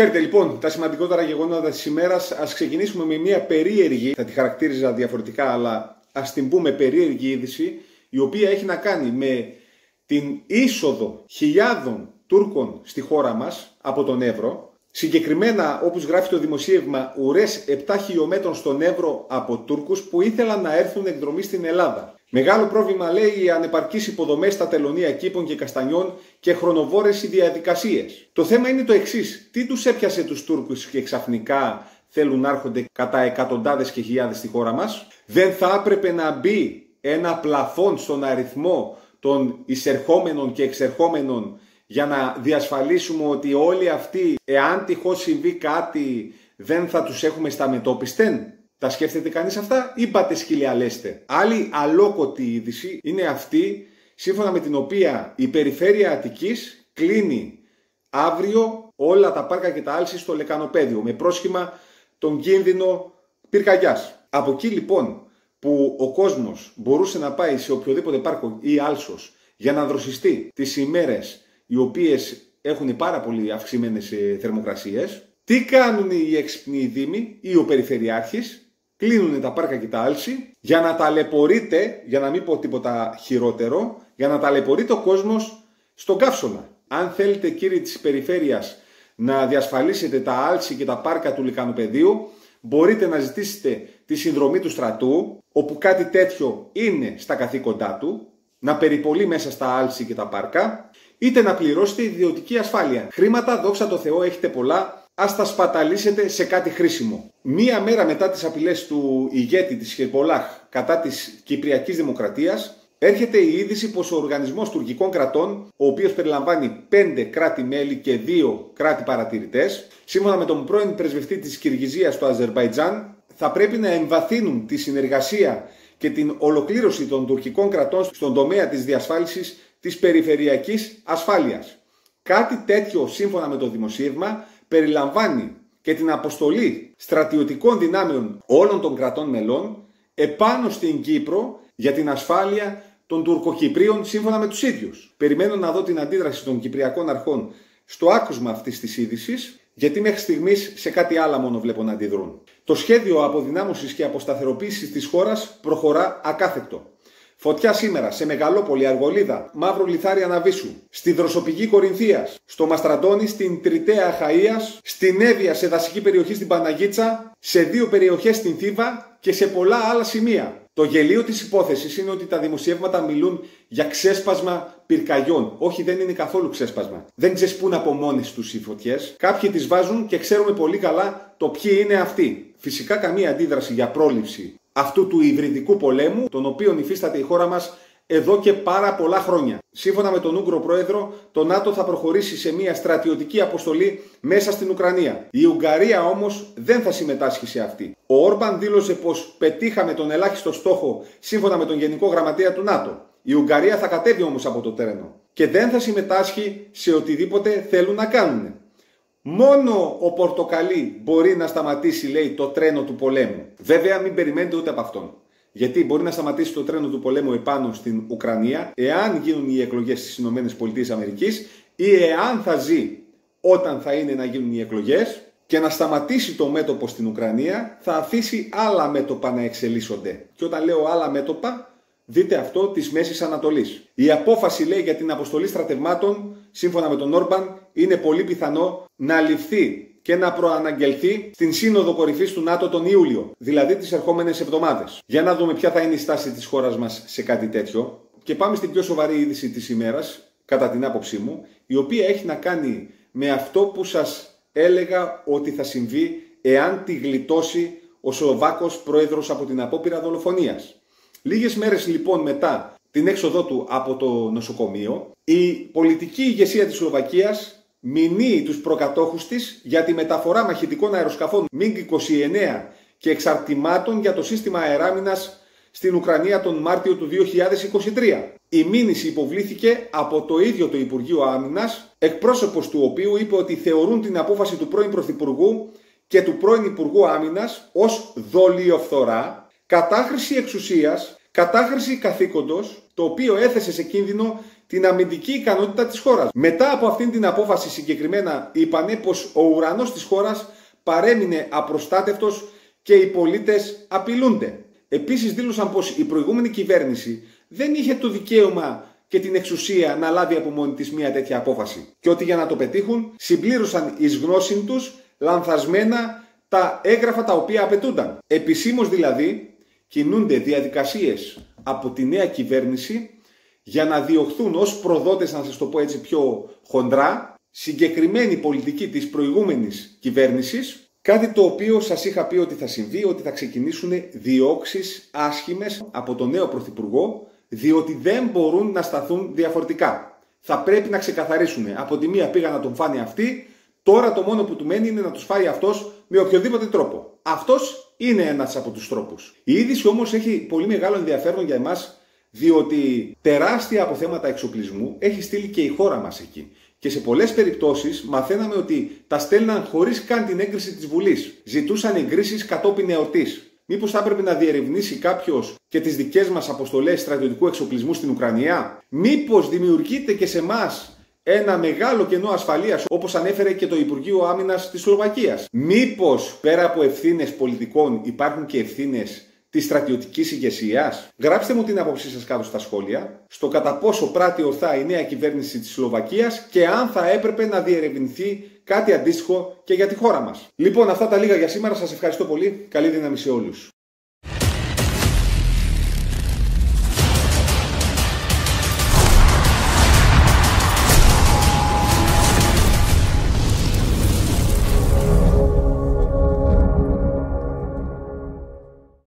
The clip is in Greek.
Χαίρετε λοιπόν τα σημαντικότερα γεγονότα της ημέρας. Ας ξεκινήσουμε με μια περίεργη, θα τη χαρακτήριζα διαφορετικά, αλλά ας την πούμε περίεργη είδηση, η οποία έχει να κάνει με την είσοδο χιλιάδων Τούρκων στη χώρα μας από τον Εύρο. Συγκεκριμένα, όπως γράφει το δημοσίευμα, ουρές 7 χιλιόμετρων στον Εύρο από Τούρκους που ήθελαν να έρθουν εκδρομή στην Ελλάδα. Μεγάλο πρόβλημα λέει οι ανεπαρκείς υποδομές στα τελωνία κήπων και καστανιών και χρονοβόρες οι διαδικασίες. Το θέμα είναι το εξής. Τι τους έπιασε τους Τούρκους και ξαφνικά θέλουν να έρχονται κατά εκατοντάδες και χιλιάδες στη χώρα μας; Δεν θα έπρεπε να μπει ένα πλαφόν στον αριθμό των εισερχόμενων και εξερχόμενων για να διασφαλίσουμε ότι όλοι αυτοί, εάν τυχώς συμβεί κάτι, δεν θα τους έχουμε στα μετόπιστεν. Τα σκέφτεται κανείς αυτά ή πάτε σκυλιαλέστε. Άλλη αλόκοτη είδηση είναι αυτή σύμφωνα με την οποία η περιφέρεια Αττικής κλείνει αύριο όλα τα πάρκα και τα άλση στο λεκανοπέδιο με πρόσχημα τον κίνδυνο πυρκαγιάς. Από εκεί λοιπόν που ο κόσμος μπορούσε να πάει σε οποιοδήποτε πάρκο ή άλσος για να δροσιστεί τις ημέρες οι οποίες έχουν πάρα πολύ αυξημένες ε, θερμοκρασίες, τι κάνουν οι έξυπνοι δήμοι ή ο Περιφερειάρχης, κλείνουν τα πάρκα και τα άλση για να ταλαιπωρείται, για να μην πω τίποτα χειρότερο, για να ταλαιπωρείται ο κόσμος στον καύσωνα. Αν θέλετε κύριοι της περιφέρειας να διασφαλίσετε τα άλση και τα πάρκα του λικανοπεδίου, μπορείτε να ζητήσετε τη συνδρομή του στρατού, όπου κάτι τέτοιο είναι στα καθήκοντά του, να περιπολεί μέσα στα άλση και τα πάρκα, είτε να πληρώσετε ιδιωτική ασφάλεια. Χρήματα, δόξα τω Θεώ, έχετε πολλά, ας τα σπαταλίσετε σε κάτι χρήσιμο. Μία μέρα μετά τις απειλές του ηγέτη της Χερπολάχ κατά της Κυπριακής Δημοκρατίας, έρχεται η είδηση πως ο Οργανισμός Τουρκικών Κρατών, ο οποίος περιλαμβάνει 5 κράτη-μέλη και 2 κράτη παρατηρητές, σύμφωνα με τον πρώην πρεσβευτή της Κυργιζίας στο Αζερβαϊτζάν, θα πρέπει να εμβαθύνουν τη συνεργασία και την ολοκλήρωση των τουρκικών κρατών στον τομέα της διασφάλισης της περιφερειακής ασφάλειας. Κάτι τέτοιο, σύμφωνα με το δημοσίευμα, περιλαμβάνει και την αποστολή στρατιωτικών δυνάμεων όλων των κρατών μελών επάνω στην Κύπρο για την ασφάλεια των τουρκοκυπρίων σύμφωνα με τους ίδιους. Περιμένω να δω την αντίδραση των κυπριακών αρχών στο άκουσμα αυτής της είδησης, γιατί μέχρι στιγμής σε κάτι άλλο μόνο βλέπω να αντιδρούν. Το σχέδιο αποδυνάμωσης και αποσταθεροποίησης της χώρας προχωρά ακάθεκτο. Φωτιά σήμερα σε Μεγαλόπολη, Αργολίδα, Μαύρο Λιθάρι Αναβίσου, στη Δροσοπηγή Κορινθίας, στο Μαστραντόνι, στην Τριτέα Αχαία, στην Εύβοια σε δασική περιοχή στην Παναγίτσα, σε δύο περιοχές στην Θήβα και σε πολλά άλλα σημεία. Το γελίο της υπόθεσης είναι ότι τα δημοσιεύματα μιλούν για ξέσπασμα πυρκαγιών. Όχι, δεν είναι καθόλου ξέσπασμα. Δεν ξεσπούν από μόνες τους οι φωτιές. Κάποιοι τις βάζουν και ξέρουμε πολύ καλά το ποιοι είναι αυτοί. Φυσικά καμία αντίδραση για πρόληψη αυτού του υβριδικού πολέμου, τον οποίο υφίσταται η χώρα μας εδώ και πάρα πολλά χρόνια. Σύμφωνα με τον Ούγγρο Πρόεδρο, το ΝΑΤΟ θα προχωρήσει σε μια στρατιωτική αποστολή μέσα στην Ουκρανία. Η Ουγγαρία όμως δεν θα συμμετάσχει σε αυτή. Ο Όρμπαν δήλωσε πως πετύχαμε τον ελάχιστο στόχο σύμφωνα με τον Γενικό Γραμματέα του ΝΑΤΟ. Η Ουγγαρία θα κατέβει όμως από το τρένο και δεν θα συμμετάσχει σε οτιδήποτε θέλουν να κάνουν. Μόνο ο Πορτοκαλί μπορεί να σταματήσει, λέει, το τρένο του πολέμου. Βέβαια, μην περιμένετε ούτε από αυτόν. Γιατί μπορεί να σταματήσει το τρένο του πολέμου επάνω στην Ουκρανία, εάν γίνουν οι εκλογές στις ΗΠΑ ή εάν θα ζει όταν θα είναι να γίνουν οι εκλογές και να σταματήσει το μέτωπο στην Ουκρανία, θα αφήσει άλλα μέτωπα να εξελίσσονται. Και όταν λέω άλλα μέτωπα, Δείτε αυτό της Μέσης Ανατολής. Η απόφαση λέει για την αποστολή στρατευμάτων, σύμφωνα με τον Όρμπαν, είναι πολύ πιθανό να ληφθεί και να προαναγγελθεί στην Σύνοδο Κορυφής του ΝΑΤΟ τον Ιούλιο, δηλαδή τις ερχόμενες εβδομάδες. Για να δούμε ποια θα είναι η στάση της χώρας μας σε κάτι τέτοιο. Και πάμε στην πιο σοβαρή είδηση της ημέρας, κατά την άποψή μου, η οποία έχει να κάνει με αυτό που σας έλεγα ότι θα συμβεί εάν τη γλιτώσει ο Σλοβάκος πρόεδρος από την απόπειρα δολοφονίας. Λίγες μέρες λοιπόν μετά την έξοδό του από το νοσοκομείο, η πολιτική ηγεσία της Σλοβακίας μηνύει τους προκατόχους της για τη μεταφορά μαχητικών αεροσκαφών MiG-29 και εξαρτημάτων για το σύστημα αεράμινας στην Ουκρανία τον Μάρτιο του 2023. Η μήνυση υποβλήθηκε από το ίδιο το Υπουργείο Άμυνας, εκπρόσωπος του οποίου είπε ότι θεωρούν την απόφαση του πρώην Πρωθυπουργού και του πρώην Υπουργού Άμυνας ως δολιοφθορά κατάχρηση εξουσίας, κατάχρηση καθήκοντος, το οποίο έθεσε σε κίνδυνο την αμυντική ικανότητα της χώρας. Μετά από αυτήν την απόφαση συγκεκριμένα είπανε πως ο ουρανός της χώρας παρέμεινε απροστάτευτος και οι πολίτες απειλούνται. Επίσης δήλωσαν πως η προηγούμενη κυβέρνηση δεν είχε το δικαίωμα και την εξουσία να λάβει από μόνη της μια τέτοια απόφαση. Και ότι για να το πετύχουν συμπλήρωσαν εις γνώση τους λανθασμένα τα έγγραφα τα οποία απαιτούνταν. Επισήμως δηλαδή κινούνται διαδικασίες από τη νέα κυβέρνηση για να διωχθούν ως προδότες, να σας το πω έτσι πιο χοντρά, συγκεκριμένη πολιτική της προηγούμενης κυβέρνησης, κάτι το οποίο σας είχα πει ότι θα συμβεί, ότι θα ξεκινήσουν διώξεις άσχημες από τον νέο Πρωθυπουργό, διότι δεν μπορούν να σταθούν διαφορετικά. Θα πρέπει να ξεκαθαρίσουν. Από τη μία πήγα να τον φάνει αυτή, τώρα το μόνο που του μένει είναι να τους φάει αυτός με οποιοδήποτε τρόπο. Αυτός είναι ένας από τους τρόπους. Η είδηση όμως έχει πολύ μεγάλο ενδιαφέρον για εμάς διότι τεράστια αποθέματα εξοπλισμού έχει στείλει και η χώρα μας εκεί. Και σε πολλές περιπτώσεις μαθαίναμε ότι τα στέλναν χωρίς καν την έγκριση της Βουλής. Ζητούσαν εγκρίσεις κατόπιν εορτής. Μήπως θα έπρεπε να διερευνήσει κάποιος και τις δικές μας αποστολές στρατιωτικού εξοπλισμού στην Ουκρανία; Μήπως δημιουργείται και σε εμάς ένα μεγάλο κενό ασφαλείας όπως ανέφερε και το Υπουργείο Άμυνας της Σλοβακίας; Μήπως πέρα από ευθύνες πολιτικών υπάρχουν και ευθύνες της στρατιωτικής ηγεσίας. Γράψτε μου την άποψή σας κάτω στα σχόλια στο κατά πόσο πράττει ορθά η νέα κυβέρνηση της Σλοβακίας και αν θα έπρεπε να διερευνηθεί κάτι αντίστοιχο και για τη χώρα μας. Λοιπόν, αυτά τα λίγα για σήμερα. Σας ευχαριστώ πολύ. Καλή δύναμη σε όλους.